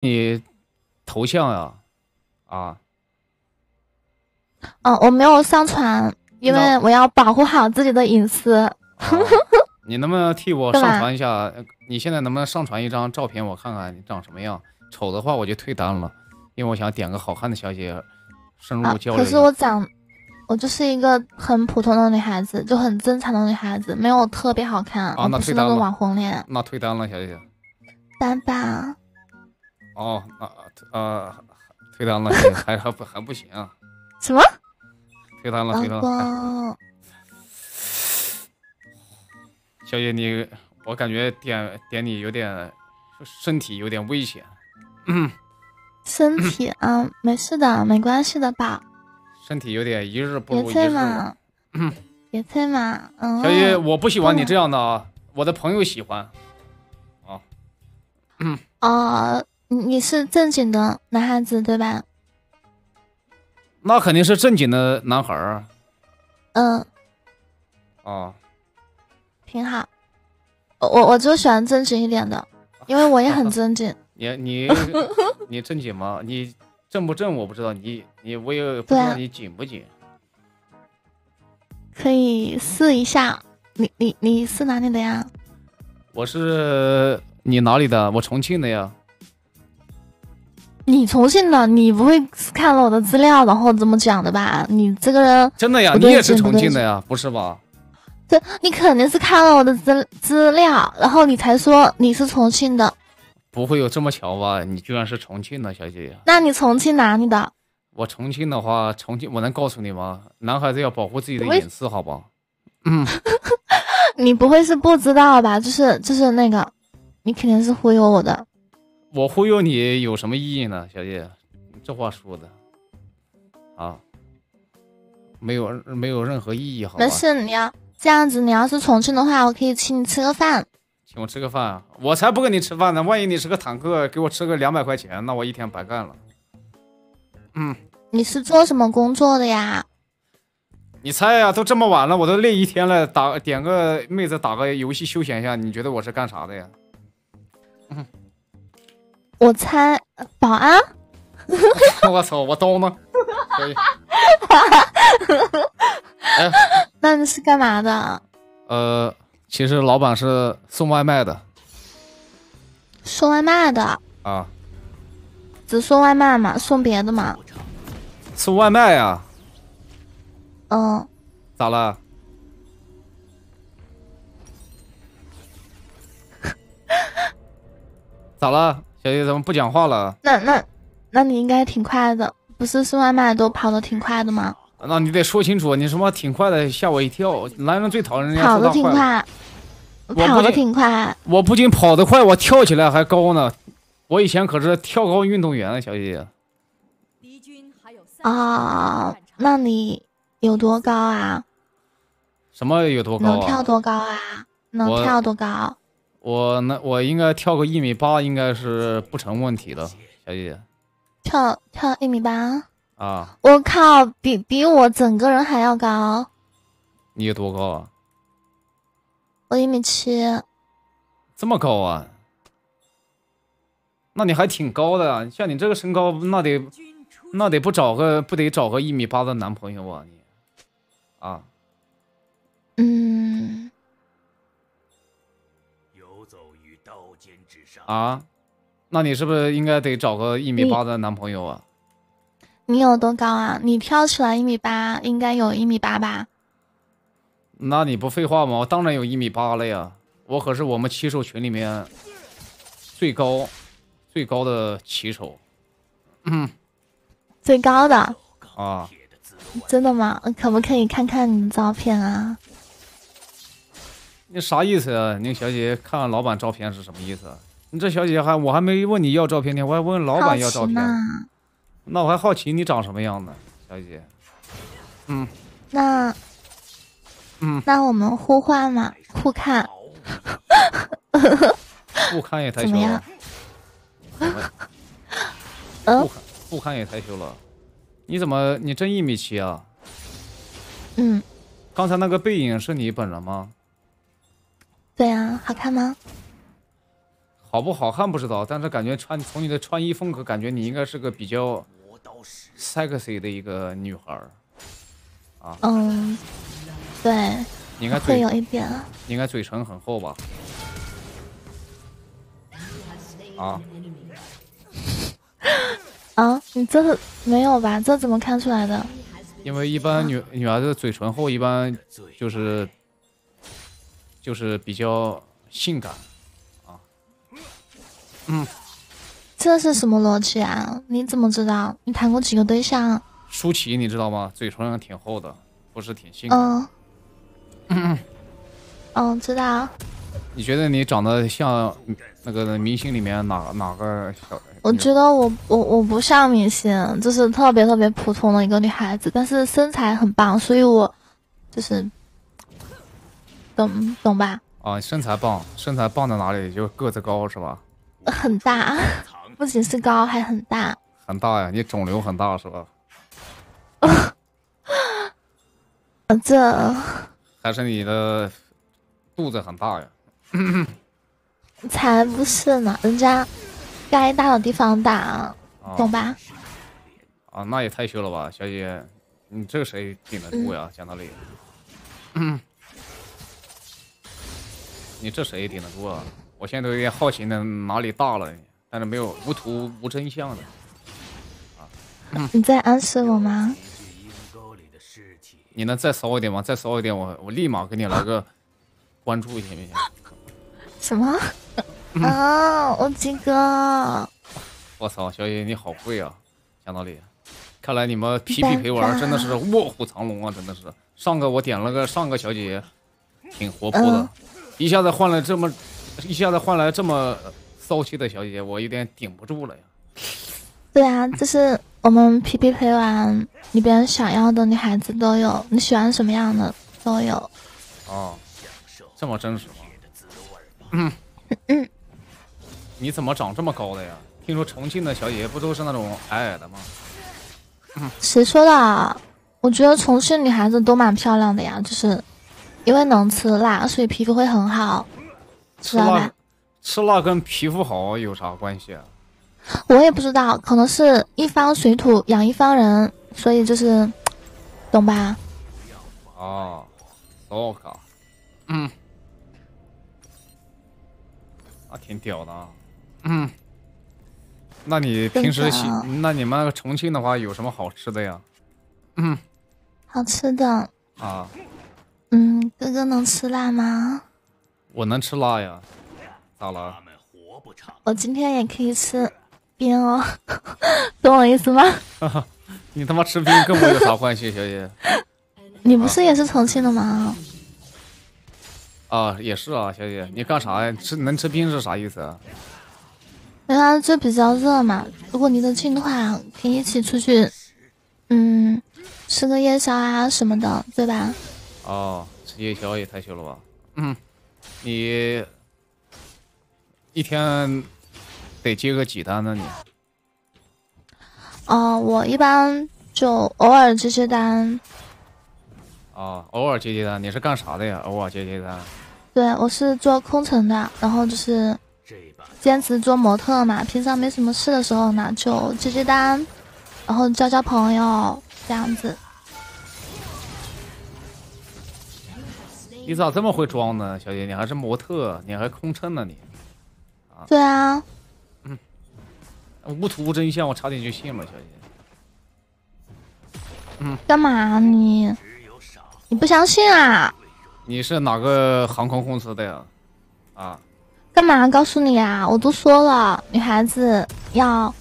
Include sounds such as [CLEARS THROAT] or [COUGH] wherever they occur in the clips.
你头像呀？啊？嗯，我没有上传，因为我要保护好自己的隐私。[LAUGHS] 你能不能替我上传一下？你现在能不能上传一张照片，我看看你长什么样？丑的话我就退单了，因为我想点个好看的小姐深入交流。可是我长，我就是一个很普通的女孩子，就很正常的女孩子，没有特别好看。啊，那退单了。网红脸。那退单了，小姐姐。拜拜。哦，那呃，退单了，还还不还不行。啊什么？退单了，退单了。小姐，你我感觉点点你有点身体有点危险。嗯，身体啊，没事的，没关系的吧。[CLEARS THROAT] 身体有点一日不如一日。嘛，别催嘛。嗯。小姐，我不喜欢你这样的啊，我的朋友喜欢。啊。嗯。哦，你你是正经的男孩子对吧？那肯定是正经的男孩儿。嗯。哦。挺好。我我就喜欢正经一点的，因为我也很正经。[LAUGHS] 你你 [LAUGHS] 你正经吗？你正不正我不知道。你你我也不知道你紧不紧。可以试一下。你你你是哪里的呀？我是你哪里的？我重庆的呀。你重庆的？你不会看了我的资料然后怎么讲的吧？你这个人真的呀？你也是重庆的呀？不是吧？对，你肯定是看了我的资资料，然后你才说你是重庆的。不会有这么巧吧？你居然是重庆的小姐姐？那你重庆哪里的？我重庆的话，重庆我能告诉你吗？男孩子要保护自己的隐私，好不好？[LAUGHS] 嗯，你不会是不知道吧？就是就是那个，你肯定是忽悠我的。我忽悠你有什么意义呢，小姐？这话说的啊，没有没有任何意义，好吧？没事，你要这样子，你要是重庆的话，我可以请你吃个饭。请我吃个饭，我才不跟你吃饭呢！万一你是个坦克，给我吃个两百块钱，那我一天白干了。嗯，你是做什么工作的呀？你猜呀，都这么晚了，我都累一天了，打点个妹子打个游戏休闲一下，你觉得我是干啥的呀？我猜保安。[LAUGHS] 我操，我刀呢？[LAUGHS] 哎，那你是干嘛的？呃。其实老板是送外卖的，送外卖的啊，只送外卖吗？送别的吗？送外卖呀。嗯。咋了？[LAUGHS] 咋了？小姐怎么不讲话了？那那那你应该挺快的，不是送外卖都跑的挺快的吗？那你得说清楚，你什么挺快的，吓我一跳。男人最讨厌人家跑的挺快，我跑的挺快。我不仅跑得快，我跳起来还高呢。我以前可是跳高运动员啊，小姐姐。啊，那你有多高啊？什么有多高？能跳多高啊？能跳多高？我那我应该跳个一米八，应该是不成问题的，小姐姐。跳跳一米八。啊！我靠，比比我整个人还要高。你有多高啊？我一米七。这么高啊？那你还挺高的啊。像你这个身高，那得那得不找个不得找个一米八的男朋友啊？你啊？嗯。啊？那你是不是应该得找个一米八的男朋友啊？你有多高啊？你跳起来一米八，应该有一米八吧？那你不废话吗？我当然有一米八了呀！我可是我们骑手群里面最高最高的骑手。嗯，[CLEARS THROAT] 最高的啊？真的吗？可不可以看看你的照片啊？你啥意思啊？那小姐姐看老板照片是什么意思？你这小姐姐还我还没问你要照片呢，我还问老板要照片。那我还好奇你长什么样呢，小姐姐。嗯，那，嗯，那我们互换嘛，互看。互看也太羞了。嗯。互看互看也太羞了。你怎么？你真一米七啊？嗯。刚才那个背影是你本人吗？对啊，好看吗？好不好看不知道，但是感觉穿从你的穿衣风格，感觉你应该是个比较 sexy 的一个女孩儿。啊，嗯，对，你应该会有一点，应该嘴唇很厚吧？啊？[LAUGHS] 啊？你这个没有吧？这怎么看出来的？因为一般女女孩子嘴唇厚，一般就是就是比较性感啊。嗯，这是什么逻辑啊？你怎么知道？你谈过几个对象？舒淇，你知道吗？嘴唇挺厚的，不是挺性感。嗯。嗯。嗯，知道。你觉得你长得像那个明星里面哪哪个小？我觉得我我我不像明星，就是特别特别普通的一个女孩子，但是身材很棒，所以我就是懂懂吧？啊，身材棒，身材棒在哪里？就个子高是吧？很大，[LAUGHS] 不仅是高，还很大。很大呀，你肿瘤很大是吧？这还是你的肚子很大呀？[COUGHS] 才不是呢，人家该大的地方大，懂吧？啊，那也太秀了吧，小姐，你这谁顶得住呀？讲道理，[COUGHS] 你这谁顶得住啊？我现在都有点好奇呢，哪里大了？但是没有无图无真相的。啊，你在暗示我吗？[LAUGHS] 你能再骚一点吗？再骚一点，我我立马给你来个关注，行不行？什么？啊，我鸡哥！我操，小姐你好会啊！讲道理，看来你们皮皮陪玩真的是卧虎藏龙啊！真的是，上个我点了个上个小姐姐，挺活泼的，一下子换了这么，一下子换来这么骚气的小姐姐，我有点顶不住了呀。对啊，这是我们皮皮陪玩里边想要的女孩子都有，你喜欢什么样的都有。哦，这么真实吗？嗯嗯，你怎么长这么高的呀？听说重庆的小姐姐不都是那种矮矮的吗？[LAUGHS] 谁说的？我觉得重庆女孩子都蛮漂亮的呀，就是因为能吃辣，所以皮肤会很好。吃辣，吃辣跟皮肤好有啥关系啊？我也不知道，可能是一方水土养一方人，所以就是，懂吧？哦我靠嗯。啊，挺屌的啊！嗯，那你平时喜，那你们那个重庆的话有什么好吃的呀？嗯，好吃的啊。嗯，哥哥能吃辣吗？我能吃辣呀，咋了？我今天也可以吃冰哦，[LAUGHS] 懂我意思吗？[LAUGHS] 你他妈吃冰跟我有啥关系，小姐？[LAUGHS] 你不是也是重庆的吗？啊，也是啊，小姐，你干啥呀？吃能吃冰是啥意思啊？对啊，就比较热嘛。如果离得近的话，可以一起出去，嗯，吃个夜宵啊什么的，对吧？哦，吃夜宵也太秀了吧！嗯，你一天得接个几单呢？你？哦，我一般就偶尔接接单。哦，偶尔接接单，你是干啥的呀？偶尔接接单。对，我是做空乘的，然后就是兼职做模特嘛。平常没什么事的时候呢，就接接单，然后交交朋友这样子。你咋这么会装呢，小姐？你还是模特，你还空乘呢你？啊？对啊。嗯。无图无真相，我差点就信了，小姐。嗯。干嘛你？你不相信啊？你是哪个航空公司的呀？啊？干嘛告诉你啊？我都说了，女孩子要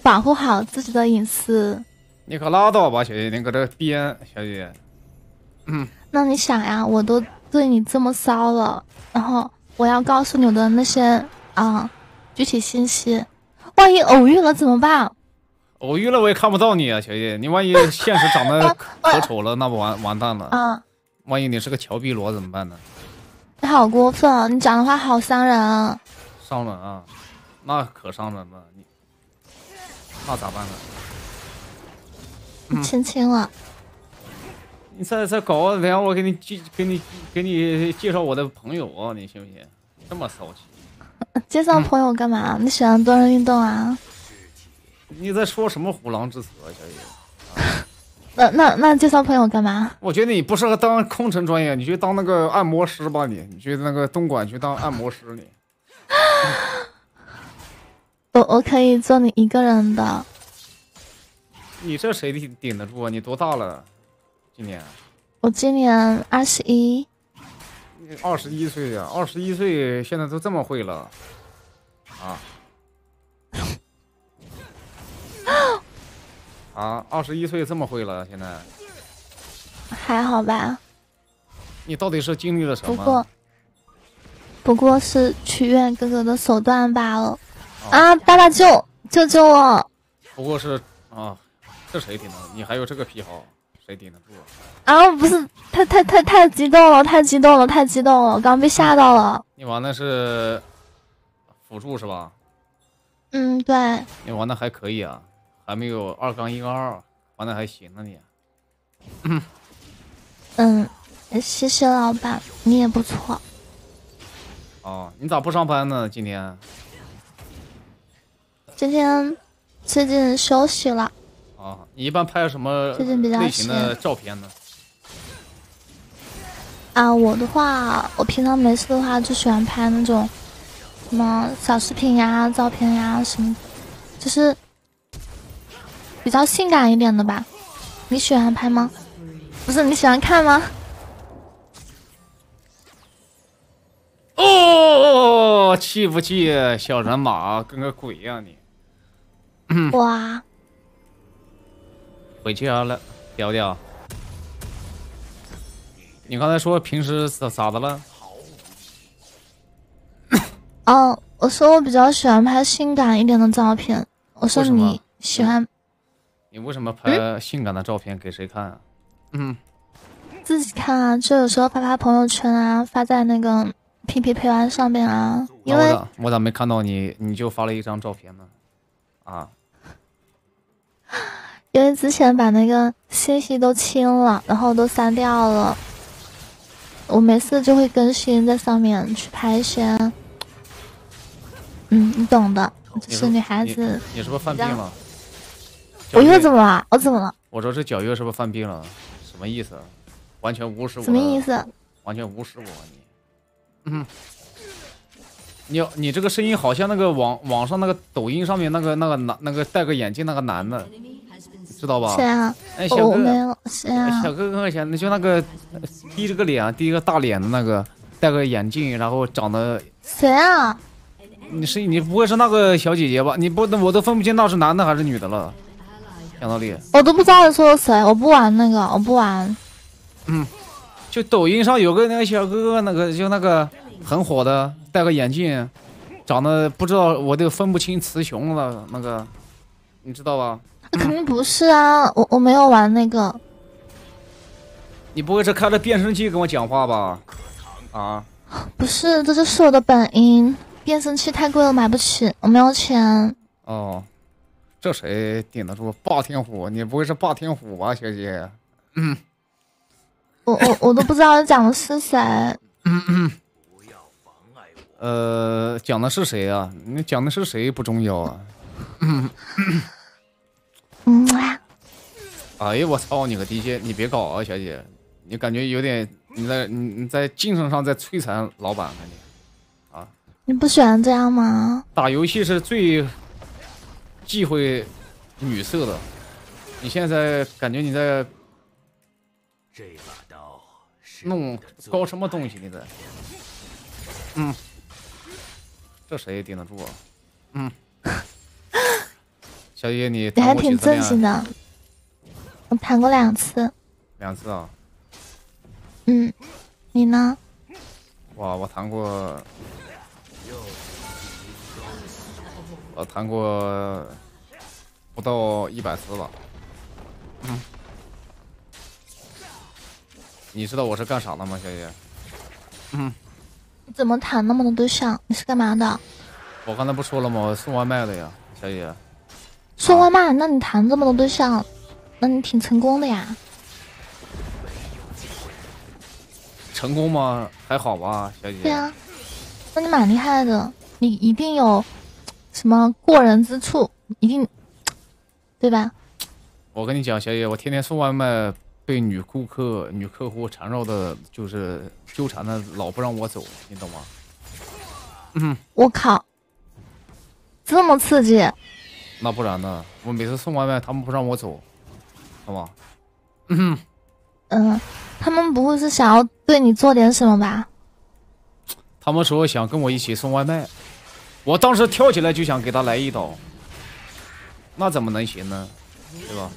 保护好自己的隐私。你可拉倒吧，小姐，你搁这编，小姐。嗯。那你想呀，我都对你这么骚了，然后我要告诉你的那些啊具体信息，万一偶遇了怎么办？偶遇了我也看不到你啊，小姐，你万一 [LAUGHS] 现实长得可丑了，那不完完蛋了啊。万一你是个乔碧萝怎么办呢？你好过分！你讲的话好伤人啊。伤人啊，那可伤人了。你那咋办呢？亲亲了。你再再搞，等下我给你介给你给你介绍我的朋友啊，你信不信？这么骚气。[LAUGHS] 介绍朋友干嘛？你喜欢多人运动啊？你在说什么虎狼之词啊，小姐姐？[LAUGHS] 那那那介绍朋友干嘛？我觉得你不适合当空乘专业，你去当那个按摩师吧，你你去那个东莞去当按摩师你。[LAUGHS] 我我可以做你一个人的。你这谁顶顶得住啊？你多大了？今年？我今年二十一。二十一岁呀，二十一岁现在都这么会了，啊？[GASPS] 啊，二十一岁这么会了，现在还好吧？你到底是经历了什么？不过，不过是取悦哥哥的手段罢了。啊！爸爸救救救我！不过是啊，这谁顶得？你还有这个癖好，谁顶得住？啊！不是，太太太太激动了，太激动了，太激动了，刚被吓到了。你玩的是辅助是吧？嗯，对。你玩的还可以啊。还没有二杠一杠二，玩的还行呢你。嗯，谢谢老板，你也不错。哦，你咋不上班呢？今天？今天最近休息了。啊，你一般拍什么类型的照片呢？啊，我的话，我平常没事的话就喜欢拍那种什么小视频呀、照片呀什么，就是。比较性感一点的吧，你喜欢拍吗？不是你喜欢看吗？哦，气不气？小人马跟个鬼呀你！哇！回去啊了，屌屌。你刚才说平时咋咋的了？[COUGHS] 哦，我说我比较喜欢拍性感一点的照片。我说你喜欢。你为什么拍性感的照片给谁看啊？嗯，自己看啊，就有时候发发朋友圈啊，发在那个 P P 陪玩上面啊。因为我咋没看到你？你就发了一张照片呢？啊？[LAUGHS] 因为之前把那个信息都清了，然后都删掉了。我没事就会更新在上面去拍一些，嗯，你懂的，就是女孩子。你是不是犯病了？我又怎么了？我怎么了？我说这皎月是不是犯病了？什么意思？完全无视我。什么意思？完全无视我你。嗯。你你这个声音好像那个网网上那个抖音上面那个那个男那个戴个眼镜那个男的，知道吧？谁啊？哎，小哥。没有。谁啊？小哥哥，想那就那个低着个脸、低个大脸的那个，戴个眼镜，然后长得。谁啊？你是你不会是那个小姐姐吧？你不，我都分不清那是男的还是女的了。讲道理，我都不知道你说的谁，我不玩那个，我不玩。嗯，就抖音上有个那个小哥哥，那个就那个很火的，戴个眼镜，长得不知道，我都分不清雌雄了。那个，你知道吧？那 [CLEARS THROAT] 肯定不是啊，我我没有玩那个。你不会是开了变声器跟我讲话吧？啊？不是，这就是我的本音。变声器太贵了，买不起，我没有钱。哦。这谁顶得住？霸天虎，你不会是霸天虎吧，小姐？嗯，我我我都不知道讲的是谁。嗯嗯。呃，讲的是谁啊？你讲的是谁不重要啊。嗯 [LAUGHS] 嗯。哎呀，我操你个 DJ，！你别搞啊，小姐，你感觉有点你在你你在精神上在摧残老板感觉啊？你不喜欢这样吗？打游戏是最。忌讳女色的，你现在感觉你在弄搞什么东西？你在？嗯，这谁顶得住啊？嗯，小姐你你还挺正经的，我谈过两次。两次啊？嗯，你呢？哇，我谈过。我谈过不到一百次吧。嗯，你知道我是干啥的吗，小姐？嗯，你怎么谈那么多对象？你是干嘛的？我刚才不说了吗？我送外卖的呀，小姐。送外卖？那你谈这么多对象，那你挺成功的呀？成功吗？还好吧，小姐。对啊，那你蛮厉害的。你一定有什么过人之处，一定对吧？我跟你讲，小姐，我天天送外卖，被女顾客、女客户缠绕的，就是纠缠的，老不让我走，你懂吗？嗯，我靠，这么刺激！那不然呢？我每次送外卖，他们不让我走，好吗？嗯嗯，他们不会是想要对你做点什么吧？他们说想跟我一起送外卖，我当时跳起来就想给他来一刀，那怎么能行呢？对吧？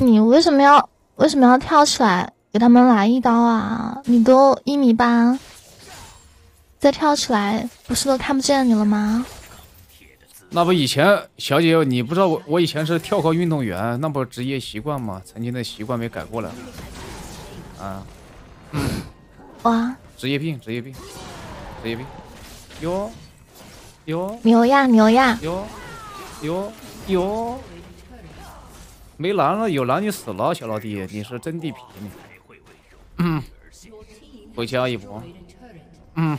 你为什么要为什么要跳起来给他们来一刀啊？你都一米八，再跳起来不是都看不见你了吗？那不以前小姐，你不知道我我以前是跳高运动员，那不职业习惯吗？曾经的习惯没改过来。啊，嗯哇，职业病，职业病，职业病，哟哟牛呀牛呀，哟哟哟。没蓝了，有蓝你死了，小老弟，你是真地皮你。嗯，回家一波。嗯，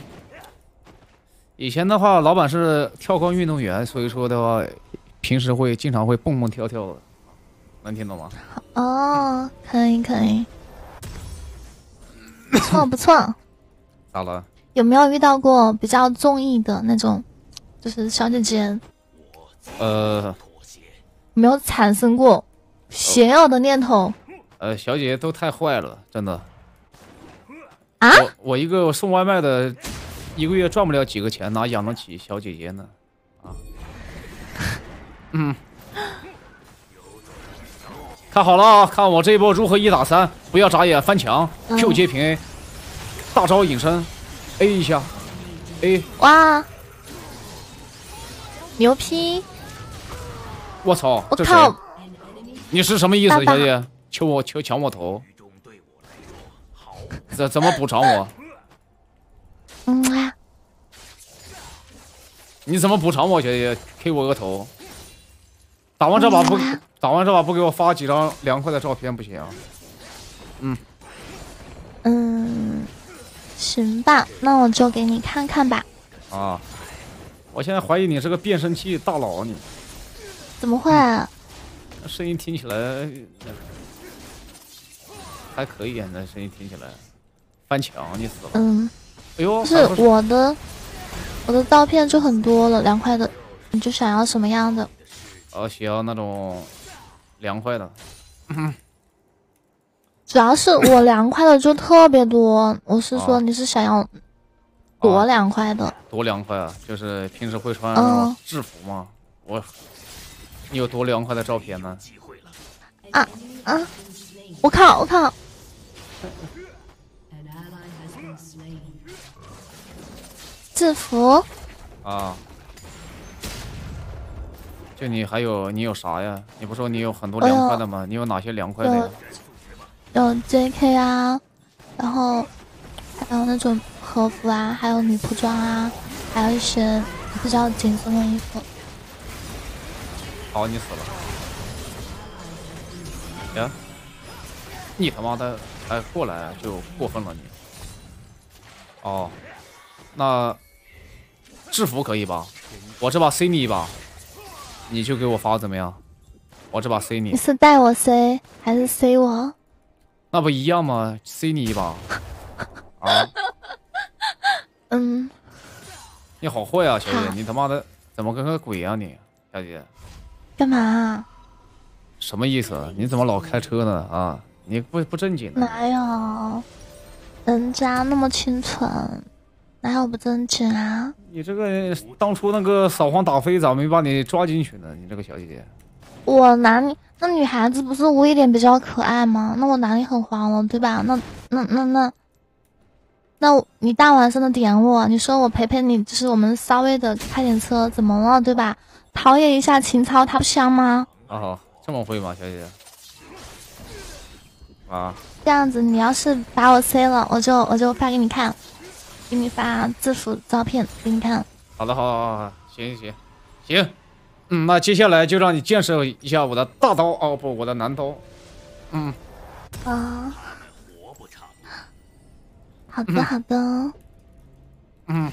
以前的话，老板是跳高运动员，所以说的话，平时会经常会蹦蹦跳跳的，能听懂吗？哦，可以可以，不 [COUGHS] 错不错。咋了？有没有遇到过比较中意的那种，就是小姐姐？呃，没有产生过。邪恶的念头，呃，小姐姐都太坏了，真的。啊！我我一个送外卖的，一个月赚不了几个钱，哪养得起小姐姐呢？啊，嗯，看好了啊，看我这一波如何一打三，不要眨眼，翻墙，Q 接平 A，大招隐身，A 一下，A，哇，牛批！我操，我靠！你是什么意思，小姐？求我求抢我头？怎怎么补偿我？嗯你怎么补偿我，小姐？K 我个头！打完这把不打完这把不给我发几张凉快的照片不行？嗯嗯，行吧，那我就给你看看吧。啊！我现在怀疑你是个变声器大佬，你怎么会？声音听起来还可以啊，那声音听起来翻墙你死了。嗯，哎呦，是我的，我的照片就很多了，凉快的，你就想要什么样的？哦，需要那种凉快的。[LAUGHS] 主要是我凉快的就特别多，我是说你是想要多凉快的？多凉快啊！就是平时会穿制服吗？我。你有多凉快的照片呢？啊啊！我靠我靠！制服啊！就你还有你有啥呀？你不说你有很多凉快的吗？你有哪些凉快的呀？有 JK 啊，然后还有那种和服啊，还有女仆装啊，还有一些比较紧身的衣服。好，你死了！呀，你他妈的哎过来就过分了你。哦，那制服可以吧？我这把 C 你一把，你就给我发怎么样？我这把 C 你。你是带我 C 还是 C 我？那不一样吗？C 你一把。啊？[LAUGHS] 嗯。你好坏啊，小姐！你他妈的怎么跟个鬼啊你，小姐？干嘛？什么意思？你怎么老开车呢？啊，你不不正经？哪有？人家那么清纯，哪有不正经啊？你这个当初那个扫黄打非咋没把你抓进去呢？你这个小姐姐，我哪里？那女孩子不是无一点比较可爱吗？那我哪里很黄了，对吧？那那那那，那你大晚上的点我，你说我陪陪你，就是我们稍微的开点车，怎么了，对吧？陶冶一下情操，它不香吗？哦，这么会吗，小姐姐？啊，这样子，你要是把我 C 了，我就我就发给你看，给你发制服照片给你看。好的，好，好，好，行，行，行，嗯，那接下来就让你见识一下我的大刀哦，不，我的男刀。嗯。啊。好的，好的。嗯。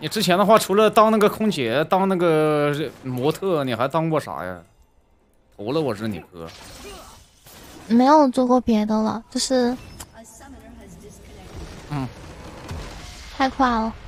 你之前的话，除了当那个空姐、当那个模特，你还当过啥呀？投了我是你哥，没有做过别的了，就是，嗯，太快了。